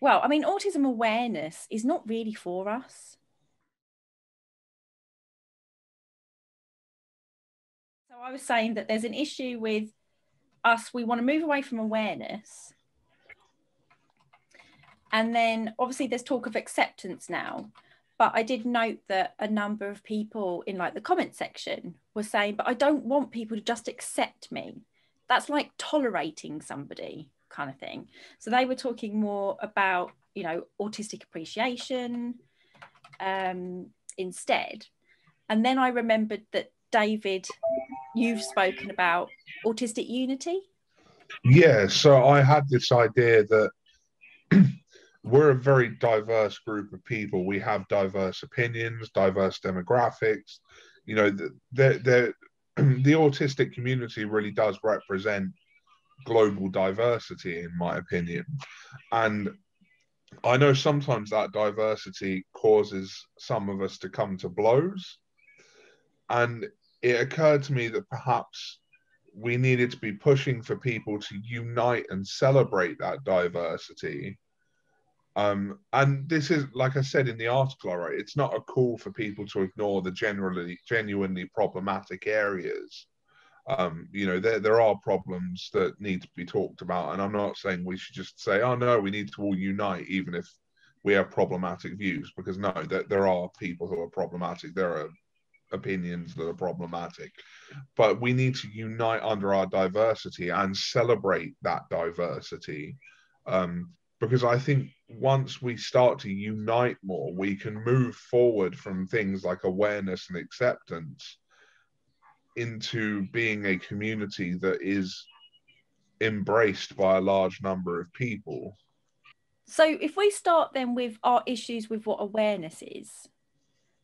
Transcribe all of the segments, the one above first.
well, I mean, autism awareness is not really for us. So I was saying that there's an issue with us, we want to move away from awareness. And then obviously there's talk of acceptance now. But I did note that a number of people in like the comment section were saying, but I don't want people to just accept me. That's like tolerating somebody kind of thing. So they were talking more about, you know, autistic appreciation um, instead. And then I remembered that David, you've spoken about autistic unity. Yeah, so I had this idea that we're a very diverse group of people. We have diverse opinions, diverse demographics. You know, the, the, the autistic community really does represent global diversity, in my opinion. And I know sometimes that diversity causes some of us to come to blows. And it occurred to me that perhaps we needed to be pushing for people to unite and celebrate that diversity. Um, and this is, like I said in the article wrote, it's not a call for people to ignore the generally genuinely problematic areas um, you know, there there are problems that need to be talked about, and I'm not saying we should just say, "Oh no, we need to all unite," even if we have problematic views, because no, that there are people who are problematic. There are opinions that are problematic, but we need to unite under our diversity and celebrate that diversity. Um, because I think once we start to unite more, we can move forward from things like awareness and acceptance into being a community that is embraced by a large number of people. So, if we start then with our issues with what awareness is,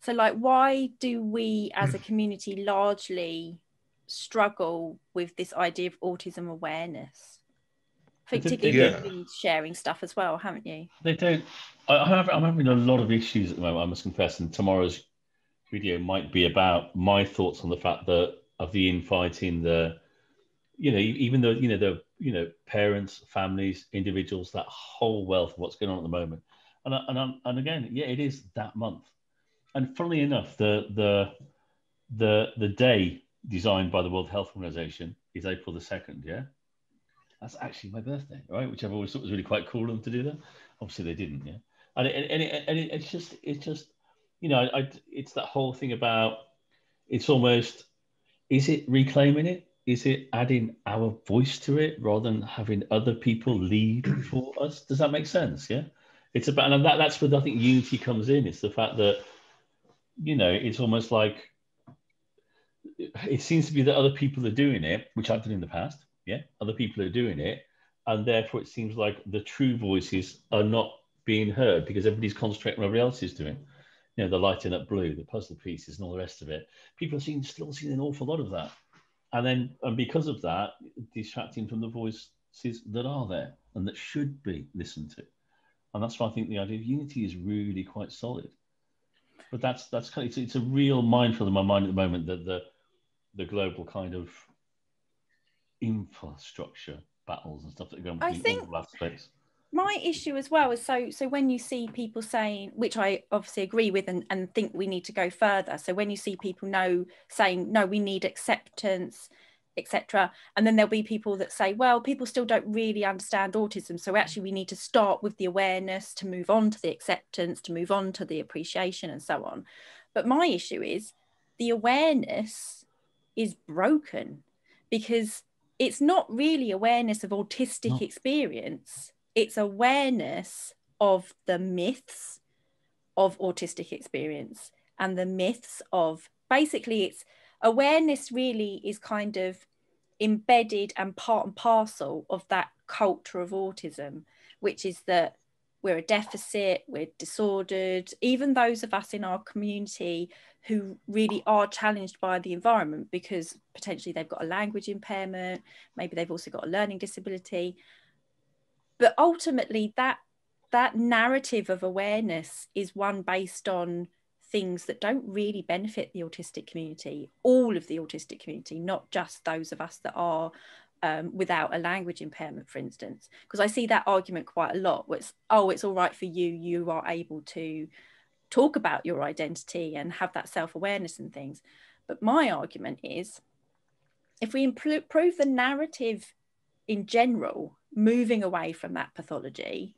so like, why do we as a community largely struggle with this idea of autism awareness? I think particularly yeah. you've been sharing stuff as well, haven't you? They don't. I I'm having a lot of issues at the moment. I must confess, and tomorrow's video might be about my thoughts on the fact that of the infighting, the you know, even though you know the you know parents, families, individuals, that whole wealth of what's going on at the moment, and and and again, yeah, it is that month, and funnily enough, the the the the day designed by the World Health Organization is April the second. Yeah, that's actually my birthday, right? Which I've always thought was really quite cool of them to do that. Obviously, they didn't. Yeah, and it, and, it, and it, it's just it's just you know, I, it's that whole thing about it's almost is it reclaiming it? Is it adding our voice to it rather than having other people lead for us? Does that make sense? Yeah. It's about, and that, that's where I think unity comes in. It's the fact that, you know, it's almost like it seems to be that other people are doing it, which I've done in the past. Yeah. Other people are doing it. And therefore, it seems like the true voices are not being heard because everybody's concentrating on what everybody else is doing you know, the lighting up blue, the puzzle pieces, and all the rest of it. People are seeing, still seeing an awful lot of that, and then and because of that, distracting from the voices that are there and that should be listened to, and that's why I think the idea of unity is really quite solid. But that's that's kind of, it's, it's a real mindful in my mind at the moment that the the global kind of infrastructure battles and stuff that are going on between all aspects my issue as well is so so when you see people saying which i obviously agree with and, and think we need to go further so when you see people know saying no we need acceptance etc and then there'll be people that say well people still don't really understand autism so actually we need to start with the awareness to move on to the acceptance to move on to the appreciation and so on. But my issue is the awareness is broken because it's not really awareness of autistic experience it's awareness of the myths of autistic experience and the myths of basically it's awareness really is kind of embedded and part and parcel of that culture of autism which is that we're a deficit we're disordered even those of us in our community who really are challenged by the environment because potentially they've got a language impairment maybe they've also got a learning disability but ultimately that that narrative of awareness is one based on things that don't really benefit the autistic community all of the autistic community not just those of us that are um, without a language impairment, for instance, because I see that argument quite a lot. It's oh, it's all right for you. You are able to talk about your identity and have that self awareness and things. But my argument is, if we improve the narrative in general, moving away from that pathology,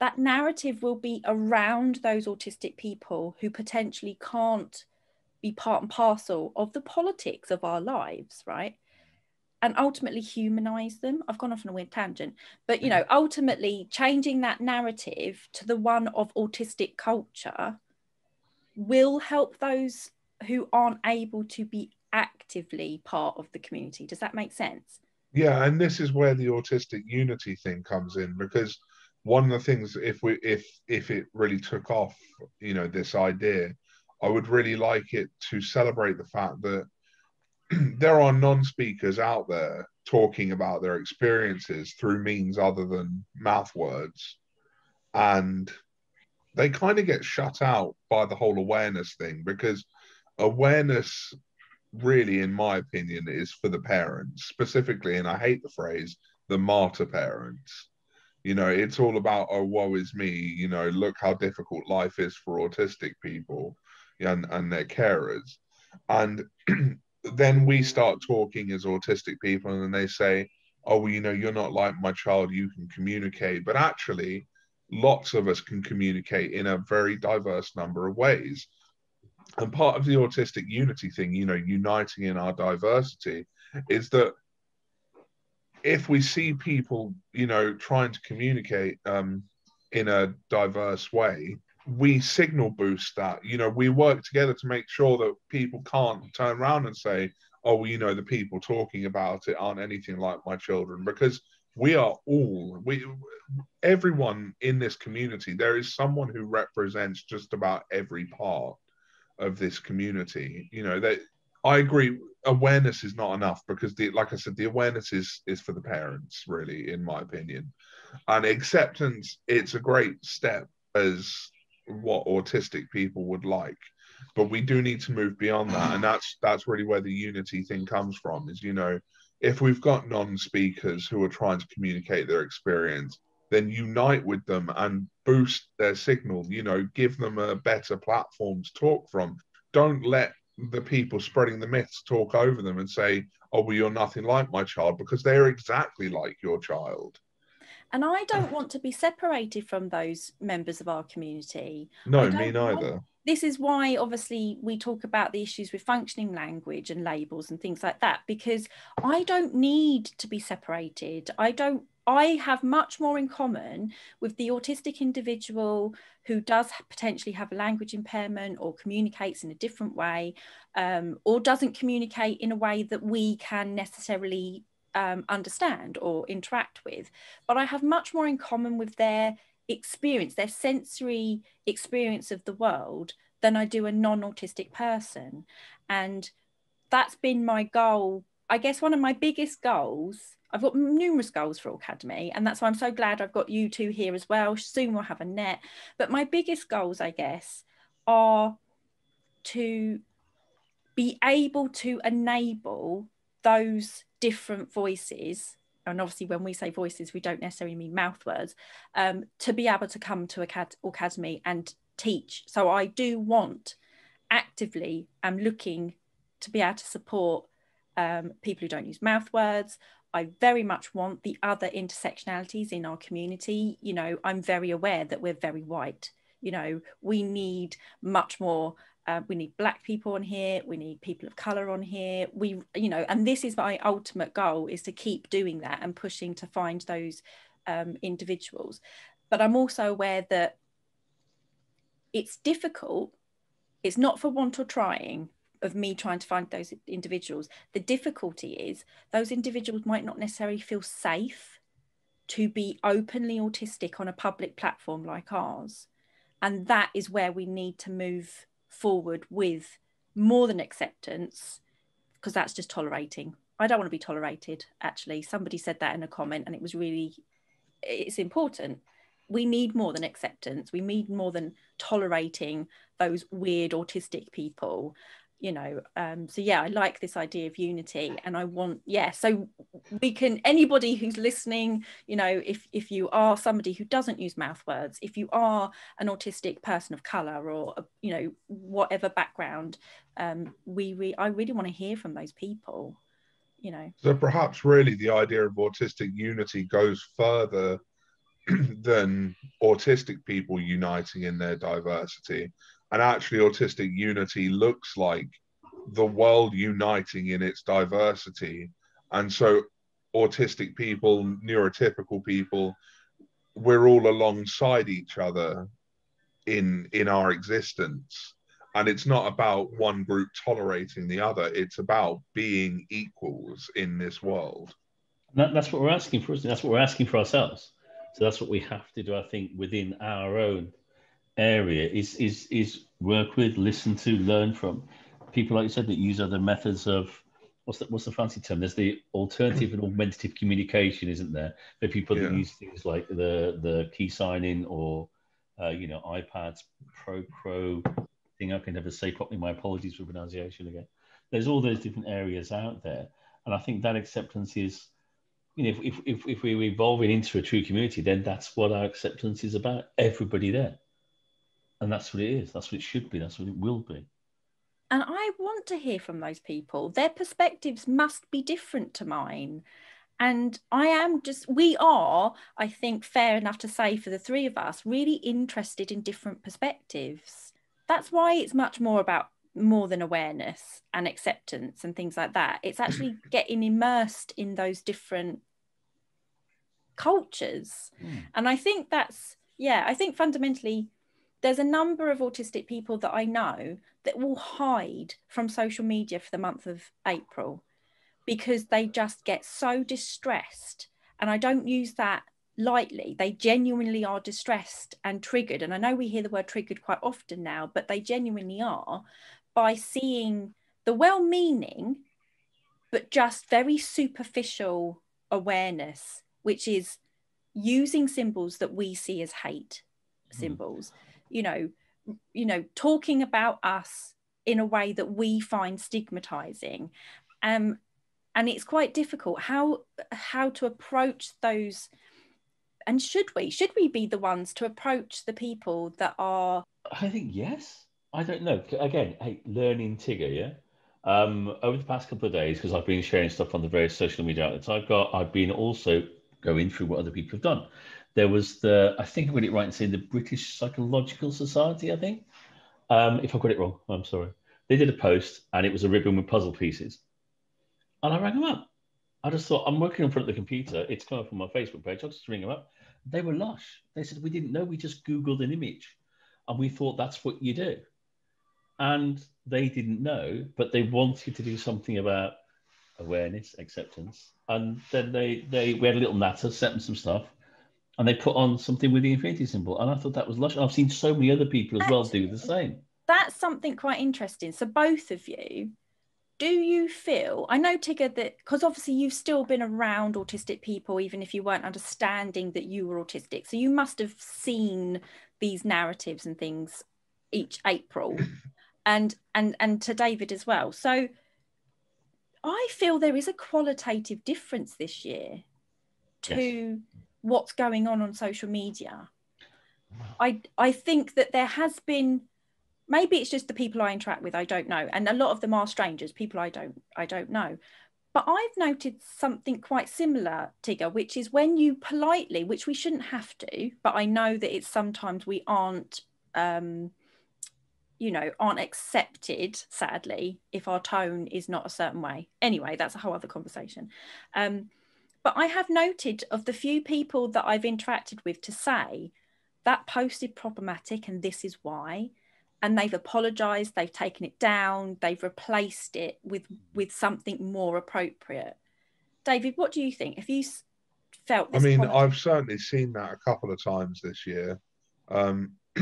that narrative will be around those autistic people who potentially can't be part and parcel of the politics of our lives, right? And ultimately humanize them. I've gone off on a weird tangent, but you know, mm-hmm. ultimately changing that narrative to the one of autistic culture will help those who aren't able to be actively part of the community. Does that make sense? Yeah, and this is where the autistic unity thing comes in because one of the things if we if if it really took off, you know, this idea, I would really like it to celebrate the fact that there are non-speakers out there talking about their experiences through means other than mouth words and they kind of get shut out by the whole awareness thing because awareness really in my opinion is for the parents specifically and i hate the phrase the martyr parents. You know it's all about oh woe is me you know look how difficult life is for autistic people and, and their carers. And then we start talking as autistic people and they say oh well you know you're not like my child you can communicate. But actually lots of us can communicate in a very diverse number of ways and part of the autistic unity thing you know uniting in our diversity is that if we see people, you know, trying to communicate um, in a diverse way, we signal boost that. You know, we work together to make sure that people can't turn around and say, "Oh, well, you know, the people talking about it aren't anything like my children," because we are all we everyone in this community. There is someone who represents just about every part of this community. You know that I agree. Awareness is not enough because the like I said, the awareness is is for the parents, really, in my opinion. And acceptance, it's a great step as what autistic people would like. But we do need to move beyond that. And that's that's really where the unity thing comes from, is you know, if we've got non-speakers who are trying to communicate their experience, then unite with them and boost their signal, you know, give them a better platform to talk from. Don't let the people spreading the myths talk over them and say, "Oh, well, you're nothing like my child," because they're exactly like your child. And I don't want to be separated from those members of our community. No, me neither. Want, this is why, obviously, we talk about the issues with functioning language and labels and things like that, because I don't need to be separated. I don't I have much more in common with the autistic individual who does potentially have a language impairment or communicates in a different way um, or doesn't communicate in a way that we can necessarily um, understand or interact with. But I have much more in common with their experience, their sensory experience of the world than I do a non autistic person. And that's been my goal. I guess one of my biggest goals I've got numerous goals for Aucademy, and that's why I'm so glad I've got you two here as well. Soon we'll have a net. But my biggest goals, I guess, are to be able to enable those different voices and obviously when we say voices we don't necessarily mean mouth words um, to be able to come to Acad- Aucademy and teach so i do want actively i'm looking to be able to support um, people who don't use mouth words I very much want the other intersectionalities in our community. You know, I'm very aware that we're very white. You know, we need much more. Uh, we need black people on here. We need people of color on here. We, you know, and this is my ultimate goal is to keep doing that and pushing to find those um, individuals. But I'm also aware that it's difficult. It's not for want of trying of me trying to find those individuals. The difficulty is those individuals might not necessarily feel safe to be openly autistic on a public platform like ours. And that is where we need to move forward with more than acceptance, because that's just tolerating. I don't want to be tolerated, actually. Somebody said that in a comment, and it was really, it's important. We need more than acceptance. We need more than tolerating those weird autistic people you know um so yeah i like this idea of unity and i want yeah so we can anybody who's listening you know if if you are somebody who doesn't use mouth words if you are an autistic person of color or you know whatever background um we, we i really want to hear from those people you know. So perhaps really the idea of autistic unity goes further than autistic people uniting in their diversity and actually autistic unity looks like the world uniting in its diversity. And so autistic people neurotypical people we're all alongside each other in in our existence. And it's not about one group tolerating the other it's about being equals in this world. That, that's what we're asking for that's what we're asking for ourselves. So that's what we have to do i think within our own area is is is work with, listen to, learn from people like you said that use other methods of what's the what's the fancy term? There's the alternative and augmentative communication, isn't there? For people yeah. that use things like the the key signing or uh, you know iPads Pro Pro thing. I can never say properly. My apologies for pronunciation again. There's all those different areas out there, and I think that acceptance is. You know, if, if, if we're evolving into a true community, then that's what our acceptance is about. Everybody there and that's what it is. That's what it should be. That's what it will be. And I want to hear from those people. Their perspectives must be different to mine. And I am just, we are, I think, fair enough to say for the three of us, really interested in different perspectives. That's why it's much more about more than awareness and acceptance and things like that. It's actually getting immersed in those different cultures. Mm. And I think that's, yeah, I think fundamentally there's a number of autistic people that I know that will hide from social media for the month of April because they just get so distressed. And I don't use that lightly. They genuinely are distressed and triggered. And I know we hear the word triggered quite often now, but they genuinely are by seeing the well meaning, but just very superficial awareness, which is using symbols that we see as hate hmm. symbols you know you know talking about us in a way that we find stigmatizing. Um and it's quite difficult how how to approach those and should we should we be the ones to approach the people that are i think yes. I don't know. Again hey learning tigger yeah? Um over the past couple of days because i've been sharing stuff on the various social media outlets i've got i've been also going through what other people have done there was the, I think I got it right in saying the British Psychological Society, I think. Um, if I got it wrong, I'm sorry. They did a post and it was a ribbon with puzzle pieces. And I rang them up. I just thought, I'm working in front of the computer. It's coming from my Facebook page. I'll just ring them up. They were lush. They said, We didn't know. We just Googled an image and we thought that's what you do. And they didn't know, but they wanted to do something about awareness, acceptance. And then they, they we had a little natter, sent them some stuff and they put on something with the infinity symbol. And I thought that was lush. I've seen so many other people as well do the same. That's something quite interesting. So both of you, do you feel I know Tigger that because obviously you've still been around autistic people, even if you weren't understanding that you were autistic. So you must have seen these narratives and things each April. and and and to David as well. So I feel there is a qualitative difference this year to yes what's going on on social media. I I think that there has been maybe it's just the people I interact with I don't know. And a lot of them are strangers people I don't I don't know. But I've noted something quite similar Tigger which is when you politely which we shouldn't have to but I know that it's sometimes we aren't um you know aren't accepted sadly if our tone is not a certain way. Anyway that's a whole other conversation. Um but I have noted of the few people that I've interacted with to say that post is problematic and this is why. And they've apologized, they've taken it down, they've replaced it with with something more appropriate. David, what do you think? Have you felt? I mean, I've certainly seen that a couple of times this year. Um,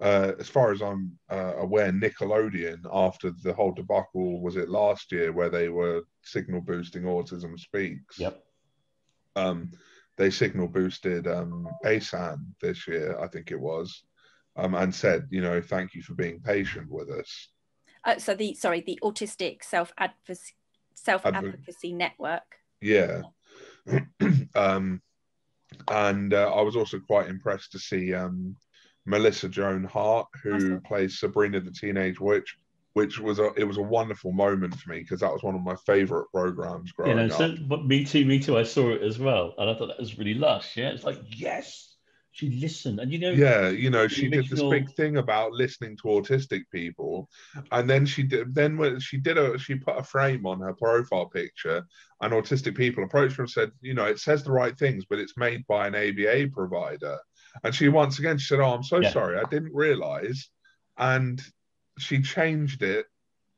uh, as far as I'm uh, aware, Nickelodeon, after the whole debacle, was it last year where they were signal boosting Autism Speaks? Yep um, they signal boosted um, ASAN this year, I think it was, um, and said, you know, thank you for being patient with us. Uh, so the sorry, the autistic self advocacy self advocacy network. Yeah. um, and uh, I was also quite impressed to see um, Melissa Joan Hart, who plays Sabrina the Teenage Witch, which was a it was a wonderful moment for me because that was one of my favorite programs growing you know, so, up. But me too, me too. I saw it as well, and I thought that was really lush. Yeah, it's like yes, she listened and you know yeah you know she did this big thing about listening to autistic people and then she did then when she did a she put a frame on her profile picture and autistic people approached her and said you know it says the right things but it's made by an aba provider and she once again she said oh i'm so yeah. sorry i didn't realize and she changed it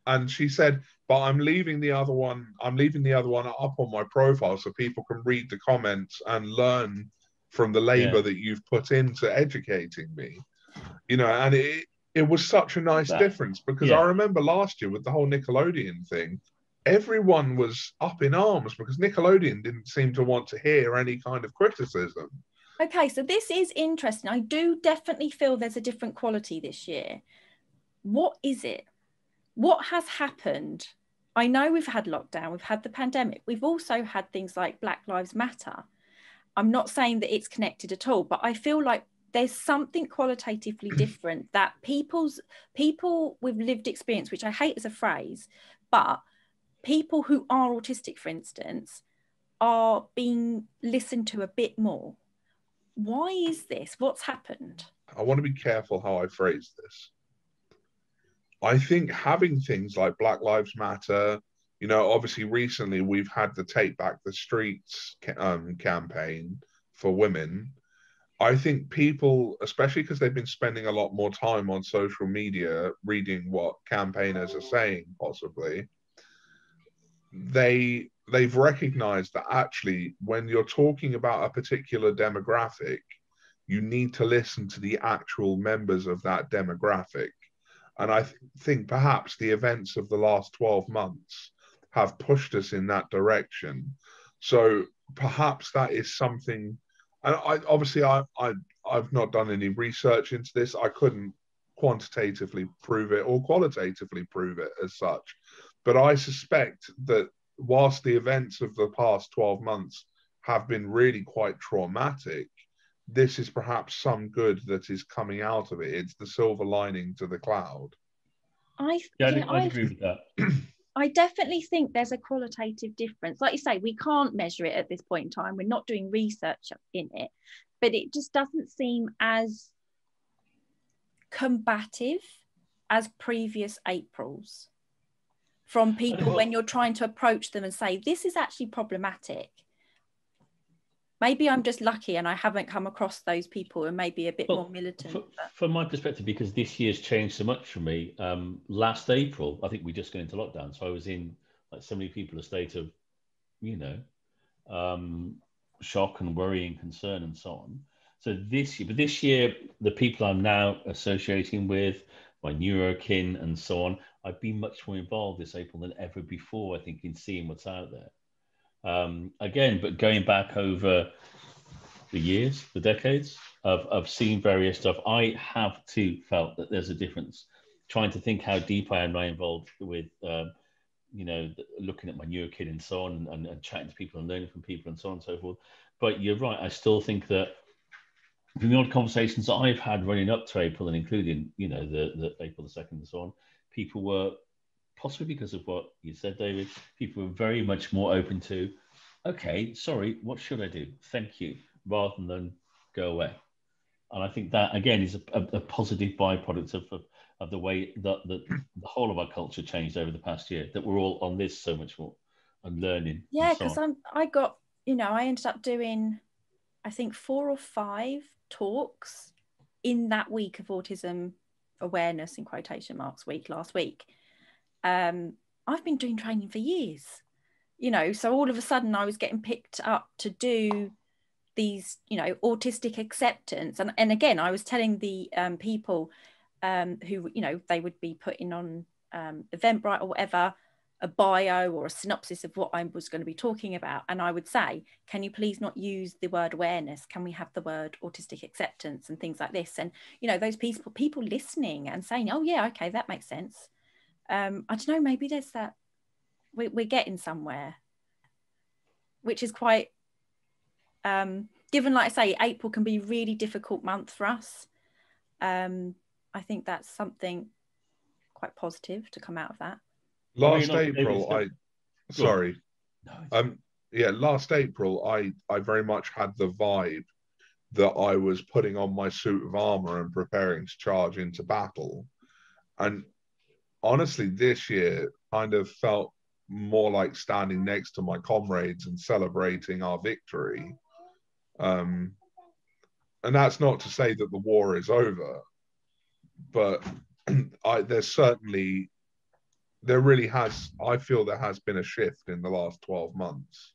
and she said but i'm leaving the other one i'm leaving the other one up on my profile so people can read the comments and learn from the labor yeah. that you've put into educating me you know and it it was such a nice that, difference because yeah. i remember last year with the whole nickelodeon thing everyone was up in arms because nickelodeon didn't seem to want to hear any kind of criticism okay so this is interesting i do definitely feel there's a different quality this year what is it what has happened i know we've had lockdown we've had the pandemic we've also had things like black lives matter I'm not saying that it's connected at all, but I feel like there's something qualitatively different that people's people with lived experience, which I hate as a phrase, but people who are autistic, for instance, are being listened to a bit more. Why is this? What's happened? I want to be careful how I phrase this. I think having things like Black Lives Matter, you know, obviously recently we've had the Take Back the Streets um, campaign for women. I think people, especially because they've been spending a lot more time on social media reading what campaigners are saying, possibly, they they've recognized that actually when you're talking about a particular demographic, you need to listen to the actual members of that demographic. And I th- think perhaps the events of the last 12 months have pushed us in that direction. So perhaps that is something. And I obviously I, I I've not done any research into this. I couldn't quantitatively prove it or qualitatively prove it as such. But I suspect that whilst the events of the past 12 months have been really quite traumatic, this is perhaps some good that is coming out of it. It's the silver lining to the cloud. I, yeah, I, I agree with that. I definitely think there's a qualitative difference. Like you say, we can't measure it at this point in time. We're not doing research in it, but it just doesn't seem as combative as previous Aprils from people when you're trying to approach them and say, this is actually problematic maybe I'm just lucky and I haven't come across those people and maybe a bit well, more militant. For, from my perspective, because this year's changed so much for me. Um, last April, I think we just got into lockdown, so I was in like so many people a state of, you know, um, shock and worry and concern and so on. So this year, but this year, the people I'm now associating with, my neurokin and so on, I've been much more involved this April than ever before. I think in seeing what's out there. Um, again, but going back over the years, the decades I've seen various stuff, I have too felt that there's a difference. Trying to think how deep I am now involved with, um, you know, looking at my neurokin and so on, and, and chatting to people and learning from people and so on and so forth. But you're right. I still think that from the odd conversations that I've had running up to April and including, you know, the, the April the second and so on, people were possibly because of what you said, David, people were very much more open to, okay, sorry, what should I do? Thank you, rather than go away. And I think that again is a, a, a positive byproduct of, of, of, the way that, that the whole of our culture changed over the past year. That we're all on this so much more and learning. Yeah, because so I'm I got you know I ended up doing, I think four or five talks in that week of autism awareness in quotation marks week last week um, I've been doing training for years, you know, so all of a sudden I was getting picked up to do these, you know, autistic acceptance. And, and again, I was telling the um, people um, who, you know, they would be putting on um, Eventbrite or whatever, a bio or a synopsis of what I was going to be talking about. And I would say, can you please not use the word awareness? Can we have the word autistic acceptance and things like this? And, you know, those people, people listening and saying, oh, yeah, okay, that makes sense um, I don't know, maybe there's that we, we're getting somewhere, which is quite, um, given, like I say, April can be really difficult month for us. Um, I think that's something quite positive to come out of that. Last April, I sorry, um, yeah, last April, I I very much had the vibe that I was putting on my suit of armor and preparing to charge into battle, and honestly, this year kind of felt more like standing next to my comrades and celebrating our victory. Um, and that's not to say that the war is over, but I, there's certainly, there really has, I feel there has been a shift in the last 12 months.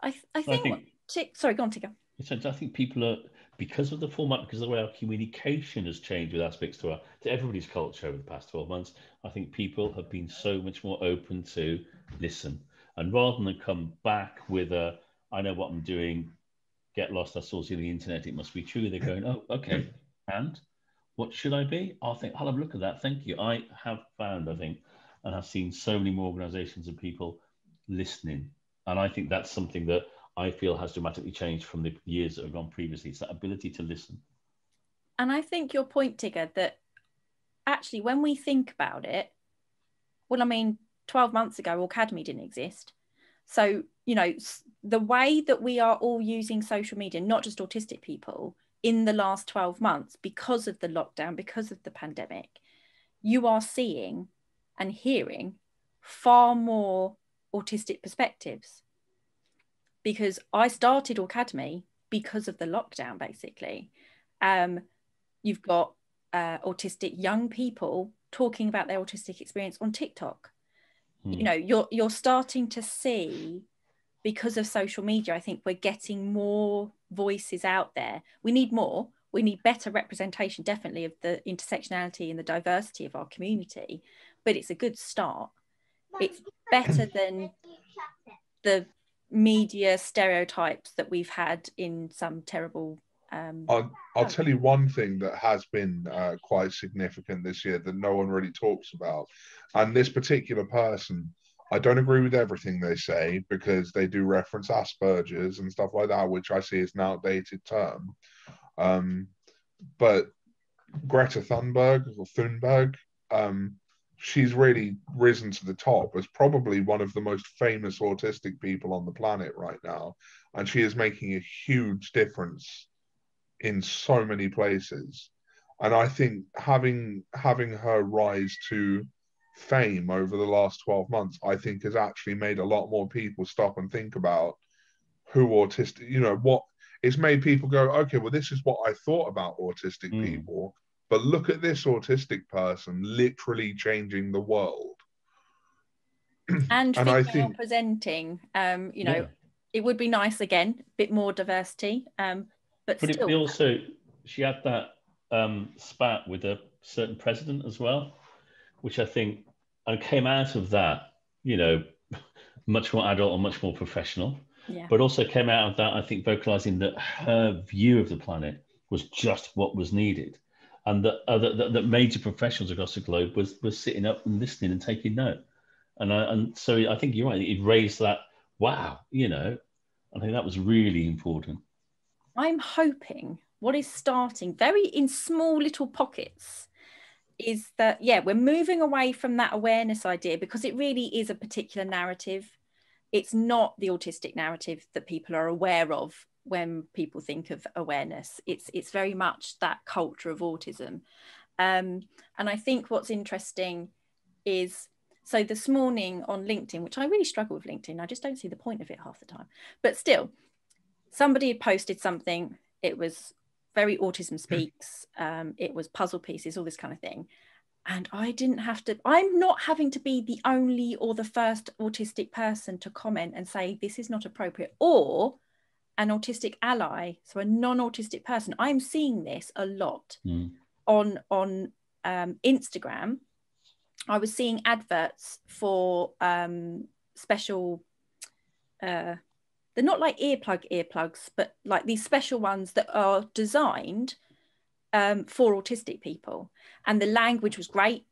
I, I think, I think sorry, go on, Tigger. I think people are, because of the format, because of the way our communication has changed with aspects to our to everybody's culture over the past 12 months, I think people have been so much more open to listen. And rather than come back with a I know what I'm doing, get lost, I saw you on the internet, it must be true, they're going, Oh, okay. And what should I be? I'll think I'll have a look at that. Thank you. I have found, I think, and I've seen so many more organizations and people listening. And I think that's something that I feel has dramatically changed from the years that have gone previously. It's that ability to listen. And I think your point, Tigger, that actually when we think about it, well, I mean, 12 months ago, Aucademy didn't exist. So, you know, the way that we are all using social media, not just autistic people, in the last 12 months because of the lockdown, because of the pandemic, you are seeing and hearing far more autistic perspectives because I started Aucademy because of the lockdown, basically. Um, you've got uh, autistic young people talking about their autistic experience on TikTok. Mm. You know, you're you're starting to see because of social media. I think we're getting more voices out there. We need more. We need better representation, definitely, of the intersectionality and the diversity of our community. But it's a good start. It's better than the media stereotypes that we've had in some terrible um, I'll, I'll tell you one thing that has been uh, quite significant this year that no one really talks about. And this particular person, I don't agree with everything they say because they do reference Asperger's and stuff like that, which I see as an outdated term. Um, but Greta Thunberg or Thunberg, um, she's really risen to the top as probably one of the most famous autistic people on the planet right now. And she is making a huge difference in so many places. And I think having having her rise to fame over the last 12 months, I think has actually made a lot more people stop and think about who autistic, you know, what it's made people go, okay, well, this is what I thought about autistic mm. people but look at this autistic person literally changing the world. and, and I think presenting, um, you know, yeah. it would be nice again, a bit more diversity. Um, but, but still... it also, she had that um, spat with a certain president as well, which I think and came out of that, you know, much more adult and much more professional. Yeah. But also came out of that, I think, vocalizing that her view of the planet was just what was needed and that, uh, that, that major professionals across the globe was was sitting up and listening and taking note. And I, and so I think you're right. It raised that wow, you know. I think that was really important. I'm hoping what is starting very in small little pockets is that yeah we're moving away from that awareness idea because it really is a particular narrative it's not the autistic narrative that people are aware of when people think of awareness. It's it's very much that culture of autism, um, and I think what's interesting is so this morning on LinkedIn, which I really struggle with LinkedIn, I just don't see the point of it half the time. But still, somebody had posted something. It was very autism speaks. Um, it was puzzle pieces, all this kind of thing. And I didn't have to, I'm not having to be the only or the first autistic person to comment and say this is not appropriate. Or an autistic ally, so a non-autistic person. I'm seeing this a lot mm. on on um, Instagram. I was seeing adverts for um, special. Uh, they're not like earplug earplugs, but like these special ones that are designed um, for autistic people. And the language was great.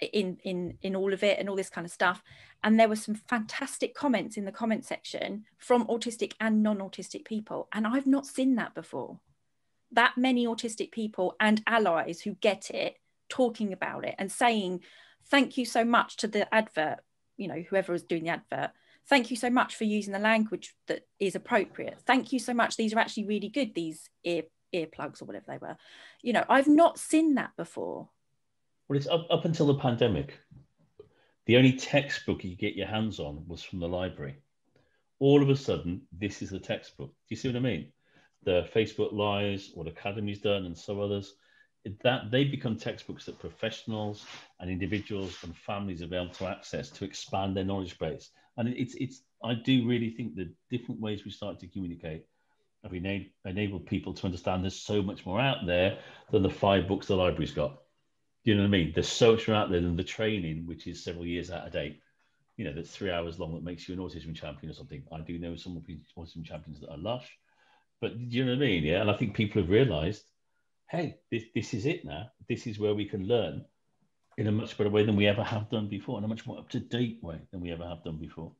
In in in all of it and all this kind of stuff. And there were some fantastic comments in the comment section from autistic and non-autistic people. And i've not seen that before. That many autistic people and allies who get it talking about it and saying thank you so much to the advert you know whoever was doing the advert. Thank you so much for using the language that is appropriate. Thank you so much. These are actually really good these ear earplugs or whatever they were. You know i've not seen that before well, it's up, up until the pandemic. The only textbook you get your hands on was from the library. All of a sudden, this is the textbook. Do you see what I mean? The Facebook Lives, what Aucademy's done, and so others, that they become textbooks that professionals and individuals and families are able to access to expand their knowledge base. And it's it's I do really think the different ways we start to communicate have enabled people to understand there's so much more out there than the five books the library's got you know what I mean? There's so much more out there than the training, which is several years out of date. You know, that's three hours long that makes you an autism champion or something. I do know some autism champions that are lush, but do you know what I mean? Yeah. And I think people have realized, hey, this, this is it now. This is where we can learn in a much better way than we ever have done before, in a much more up to date way than we ever have done before.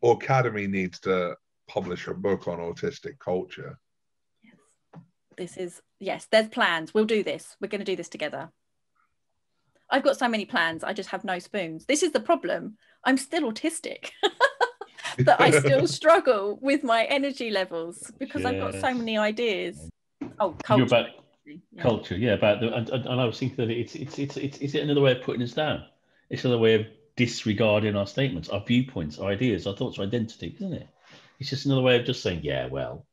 Or Aucademy needs to publish a book on autistic culture. Yes. This is, yes, there's plans. We'll do this. We're going to do this together. I've got so many plans, I just have no spoons. This is the problem. I'm still autistic. that I still struggle with my energy levels because yes. I've got so many ideas. Oh, culture. About yeah. culture, yeah. About the, and, and, I was thinking that it's it's it's it's is it another way of putting us down? It's another way of disregarding our statements, our viewpoints, our ideas, our thoughts, our identity, isn't it? It's just another way of just saying, yeah, well,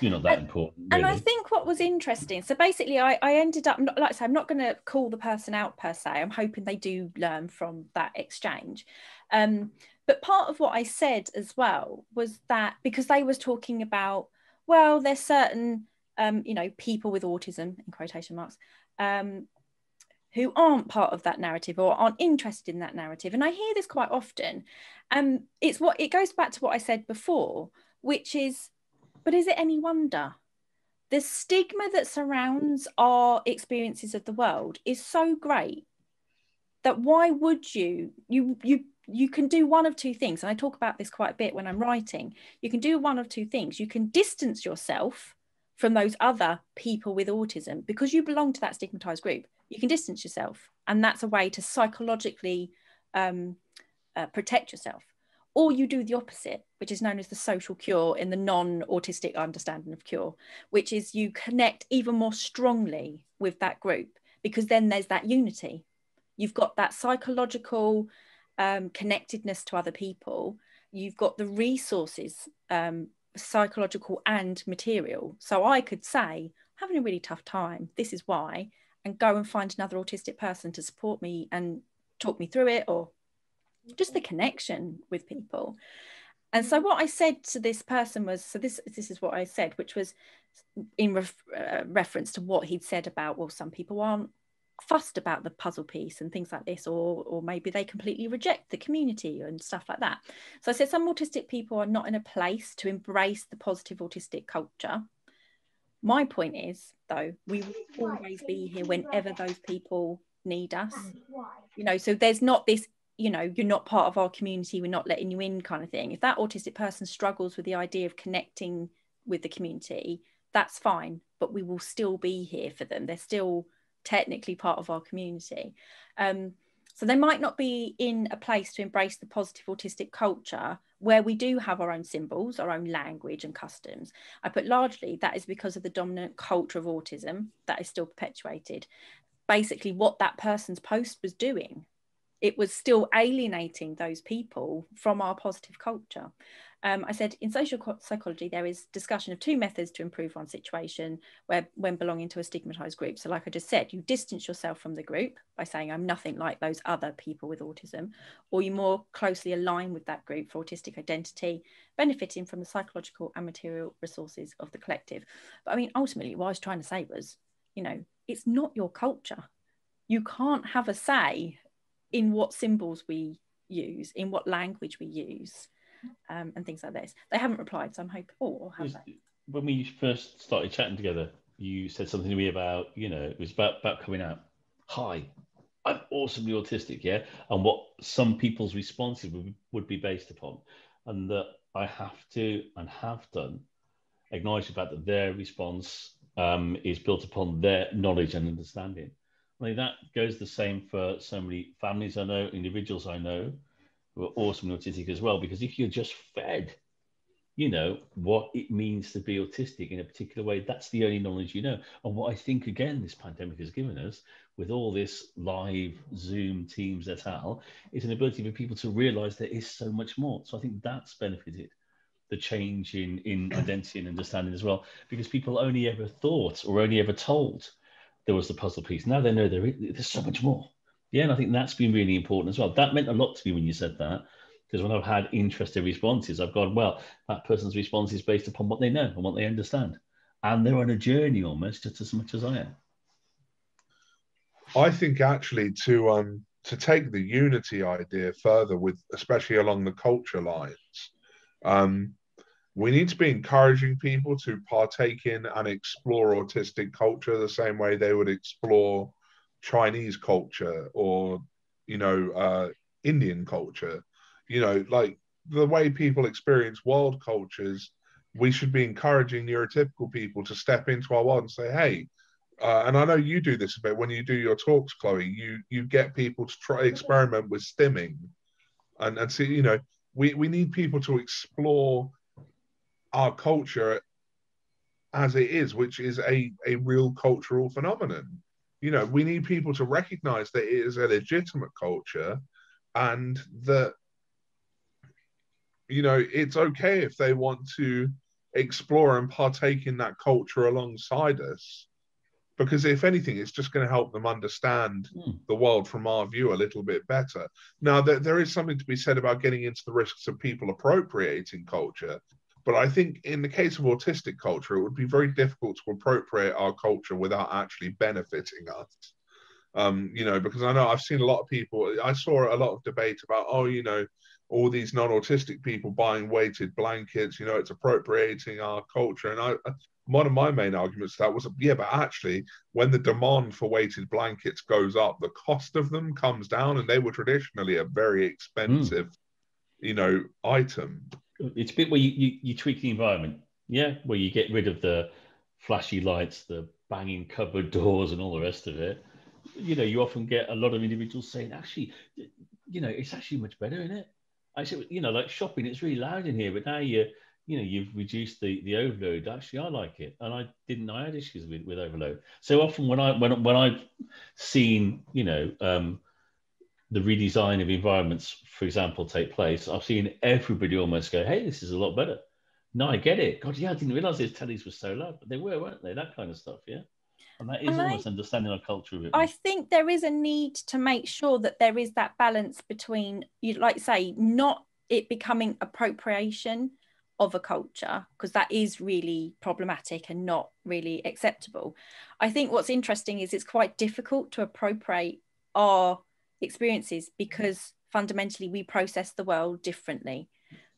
you're not that and, important. Really. And I think what was interesting, so basically, I, I ended up, not, like I said, I'm not going to call the person out per se. I'm hoping they do learn from that exchange. Um, but part of what I said as well was that because they was talking about, well, there's certain, um, you know, people with autism in quotation marks, um, who aren't part of that narrative or aren't interested in that narrative. And I hear this quite often. And um, it's what it goes back to what I said before, which is but is it any wonder? The stigma that surrounds our experiences of the world is so great that why would you you you you can do one of two things. And i talk about this quite a bit when i'm writing. You can do one of two things. You can distance yourself from those other people with autism because you belong to that stigmatized group. You can distance yourself. And that's a way to psychologically um, uh, protect yourself or you do the opposite, which is known as the social cure in the non autistic understanding of cure, which is you connect even more strongly with that group because then there's that unity. You've got that psychological um, connectedness to other people, you've got the resources, um, psychological and material. So I could say, having a really tough time, this is why, and go and find another autistic person to support me and talk me through it or just the connection with people. And so what i said to this person was so this this is what i said which was in ref, uh, reference to what he'd said about well some people aren't fussed about the puzzle piece and things like this or or maybe they completely reject the community and stuff like that. So i said some autistic people are not in a place to embrace the positive autistic culture. My point is though we will always be here whenever those people need us. You know so there's not this you know you're not part of our community we're not letting you in kind of thing if that autistic person struggles with the idea of connecting with the community that's fine but we will still be here for them they're still technically part of our community um, so they might not be in a place to embrace the positive autistic culture where we do have our own symbols, our own language and customs. I put largely that is because of the dominant culture of autism that is still perpetuated. Basically, what that person's post was doing it was still alienating those people from our positive culture. Um, I said in social psychology, there is discussion of two methods to improve one situation where when belonging to a stigmatized group. So, like I just said, you distance yourself from the group by saying, I'm nothing like those other people with autism, or you more closely align with that group for autistic identity, benefiting from the psychological and material resources of the collective. But I mean, ultimately, what I was trying to say was, you know, it's not your culture. You can't have a say in what symbols we use, in what language we use, um, and things like this. They haven't replied, so I'm hoping. Oh, have they? When we first started chatting together, you said something to me about, you know, it was about, about coming out. Hi, I'm awesomely autistic, yeah, and what some people's responses would, would be based upon, and that I have to and have done acknowledge the fact that their response um, is built upon their knowledge and understanding. I mean, that goes the same for so many families I know, individuals I know who are awesomely autistic as well, because if you're just fed you know what it means to be autistic in a particular way that's the only knowledge you know. And what i think again this pandemic has given us with all this live zoom teams et al is an ability for people to realize there is so much more. So i think that's benefited the change in in identity and understanding as well because people only ever thought or only ever told there was the puzzle piece now they know there is, there's so much more yeah and i think that's been really important as well that meant a lot to me when you said that because when I've had interested responses, I've gone, well, that person's response is based upon what they know and what they understand. And they're on a journey almost just as much as I am. I think actually to um to take the unity idea further with especially along the culture lines, um, we need to be encouraging people to partake in and explore autistic culture the same way they would explore Chinese culture or you know uh, Indian culture you know, like the way people experience world cultures, we should be encouraging neurotypical people to step into our world and say, hey, uh, and I know you do this a bit when you do your talks, Chloe. You you get people to try experiment with stimming, and and see, you know, we we need people to explore our culture as it is, which is a a real cultural phenomenon. You know, we need people to recognize that it is a legitimate culture, and that you know, it's okay if they want to explore and partake in that culture alongside us. Because if anything, it's just going to help them understand mm. the world from our view a little bit better. Now, there, there is something to be said about getting into the risks of people appropriating culture. But I think in the case of autistic culture, it would be very difficult to appropriate our culture without actually benefiting us. Um, you know, because I know I've seen a lot of people, I saw a lot of debate about, oh, you know, all these non-autistic people buying weighted blankets you know it's appropriating our culture and i one of my main arguments to that was yeah but actually when the demand for weighted blankets goes up the cost of them comes down and they were traditionally a very expensive mm. you know item it's a bit where you, you, you tweak the environment yeah where you get rid of the flashy lights the banging cupboard doors and all the rest of it you know you often get a lot of individuals saying actually you know it's actually much better in it I said, you know, like shopping, it's really loud in here, but now you, you know, you've reduced the the overload. Actually, I like it, and I didn't. I had issues with, with overload. So often when I when when I've seen, you know, um, the redesign of environments, for example, take place, I've seen everybody almost go, "Hey, this is a lot better." No, I get it. God, yeah, I didn't realize these tellies were so loud, but they were, weren't they? That kind of stuff, yeah. And that is and almost I, understanding our culture. I think there is a need to make sure that there is that balance between, you like say, not it becoming appropriation of a culture because that is really problematic and not really acceptable. I think what's interesting is it's quite difficult to appropriate our experiences because fundamentally we process the world differently.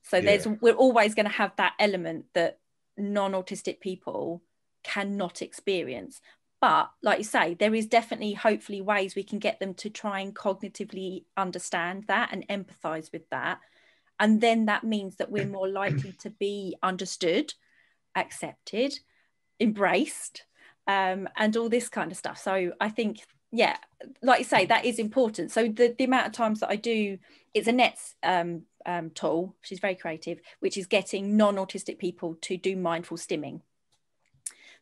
So yeah. there's we're always going to have that element that non-autistic people cannot experience but like you say there is definitely hopefully ways we can get them to try and cognitively understand that and empathize with that and then that means that we're more likely to be understood accepted embraced um, and all this kind of stuff so i think yeah like you say that is important. So the, the amount of times that i do it's a nets um, um, tool. She's very creative which is getting non-autistic people to do mindful stimming.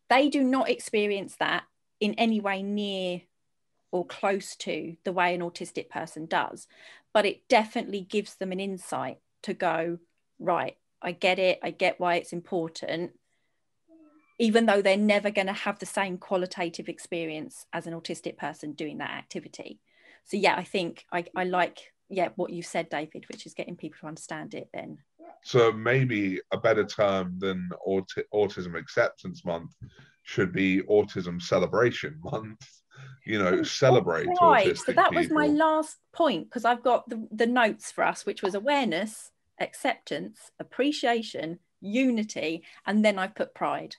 They do not experience that in any way near or close to the way an autistic person does but it definitely gives them an insight to go right i get it i get why it's important even though they're never going to have the same qualitative experience as an autistic person doing that activity. So yeah i think i, I like yeah what you said david which is getting people to understand it then. So maybe a better term than aut- autism acceptance month should be autism celebration month. You know oh, celebrate right. so that was my last point because i've got the, the notes for us which was awareness acceptance appreciation unity and then I've put pride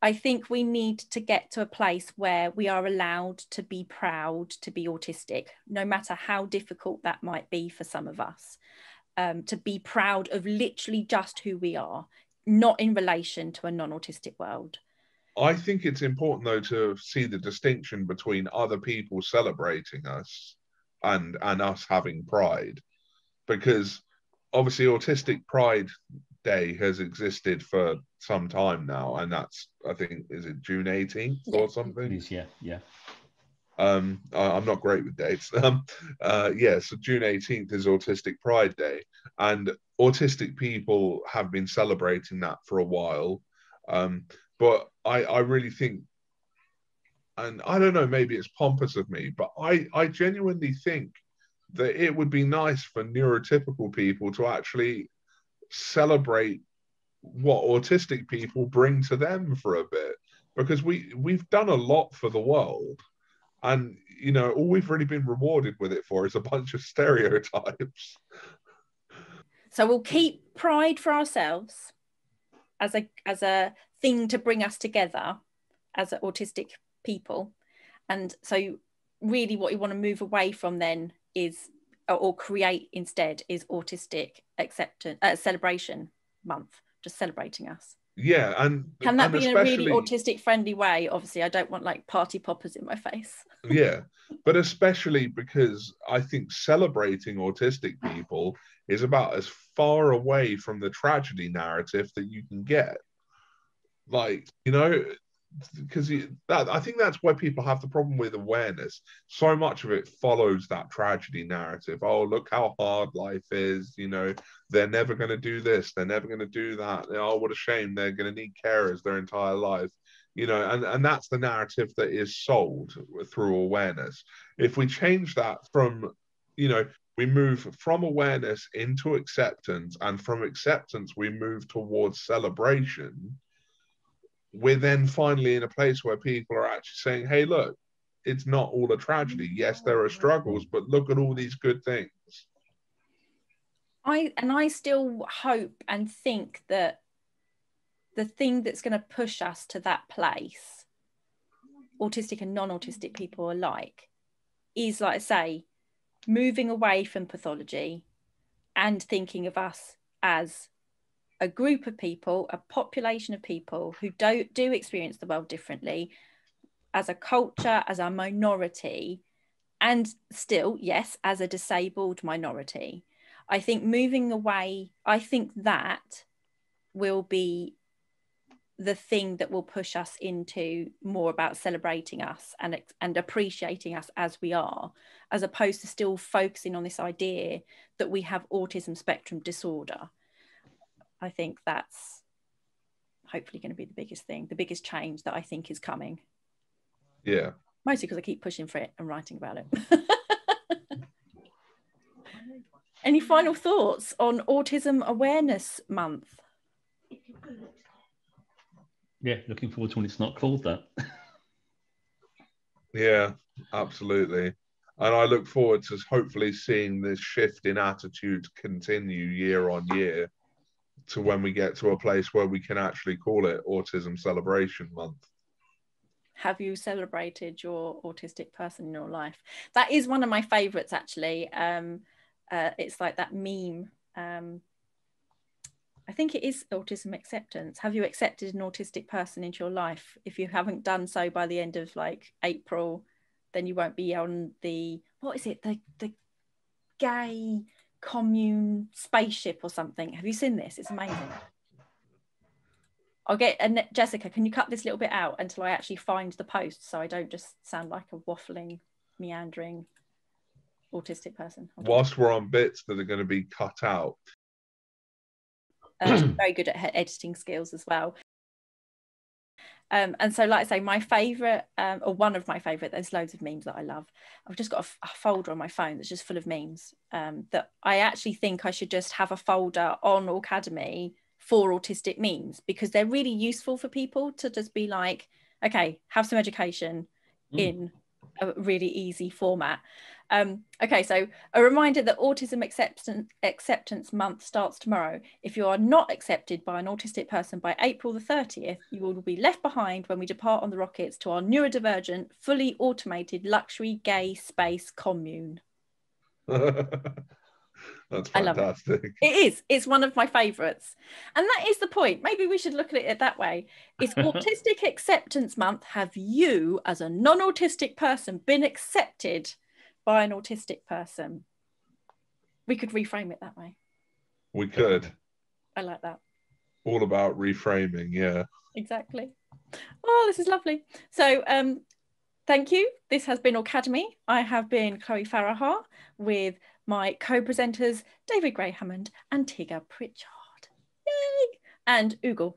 I think we need to get to a place where we are allowed to be proud to be autistic, no matter how difficult that might be for some of us. Um, to be proud of literally just who we are, not in relation to a non autistic world. I think it's important though to see the distinction between other people celebrating us and and us having pride, because obviously autistic pride day has existed for some time now, and that's I think is it June 18th yeah. or something. Is, yeah, yeah. Um, I, am not great with dates. Um, uh, yeah, so June 18th is Autistic Pride Day, and autistic people have been celebrating that for a while. Um, but I, I really think, and I don't know, maybe it's pompous of me, but I, I genuinely think that it would be nice for neurotypical people to actually celebrate what autistic people bring to them for a bit because we we've done a lot for the world. And you know all we've really been rewarded with it for is a bunch of stereotypes. So we'll keep pride for ourselves as a as a thing to bring us together as autistic people. And so really what you want to move away from then is or create instead is autistic acceptance uh, celebration month just celebrating us. Yeah and can that and be in a really autistic friendly way? Obviously i don't want like party poppers in my face. Yeah but especially because i think celebrating autistic people is about as far away from the tragedy narrative that you can get. Like you know because I think that's where people have the problem with awareness. So much of it follows that tragedy narrative. Oh, look how hard life is. You know, they're never going to do this. They're never going to do that. Oh, what a shame. They're going to need carers their entire life. You know, and, and that's the narrative that is sold through awareness. If we change that from, you know, we move from awareness into acceptance, and from acceptance, we move towards celebration we're then finally in a place where people are actually saying, hey, look, it's not all a tragedy. Yes, there are struggles, but look at all these good things. I and I still hope and think that the thing that's going to push us to that place, autistic and non-autistic people alike, is like I say, moving away from pathology and thinking of us as a group of people, a population of people who do, do experience the world differently as a culture, as a minority, and still, yes, as a disabled minority. I think moving away, I think that will be the thing that will push us into more about celebrating us and and appreciating us as we are as opposed to still focusing on this idea that we have autism spectrum disorder I think that's hopefully going to be the biggest thing, the biggest change that I think is coming. Yeah. Mostly because I keep pushing for it and writing about it. Any final thoughts on Autism Awareness Month? Yeah, looking forward to when it's not called that. yeah, absolutely. And I look forward to hopefully seeing this shift in attitude continue year on year to when we get to a place where we can actually call it Autism Celebration Month. Have you celebrated your autistic person in your life? That is one of my favorites, actually. Um, uh, it's like that meme. Um, I think it is autism acceptance. Have you accepted an autistic person into your life? If you haven't done so by the end of like April, then you won't be on the what is it? The the gay commune spaceship or something. Have you seen this? It's amazing. I'll get and Jessica. Can you cut this little bit out until I actually find the post, so I don't just sound like a waffling, meandering, autistic person. Whilst we're on bits that are going to be cut out, uh, very good at her editing skills as well. Um, and so, like I say, my favorite, um, or one of my favorite, there's loads of memes that I love. I've just got a, a folder on my phone that's just full of memes um, that I actually think I should just have a folder on Aucademy for autistic memes because they're really useful for people to just be like, okay, have some education mm. in a really easy format. Um, okay, so a reminder that Autism Acceptance, Acceptance Month starts tomorrow. If you are not accepted by an autistic person by April the 30th, you will be left behind when we depart on the rockets to our neurodivergent, fully automated luxury gay space commune. That's love it. fantastic. It is. It's one of my favourites. And that is the point. Maybe we should look at it that way. It's Autistic Acceptance Month. Have you, as a non autistic person, been accepted by an autistic person? We could reframe it that way. We could. I like that. All about reframing. Yeah. Exactly. Oh, this is lovely. So, um, thank you. This has been Aucademy. I have been Chloe Farahar with my co-presenters David Gray Hammond and Tigger Pritchard. Yay! And Oogle.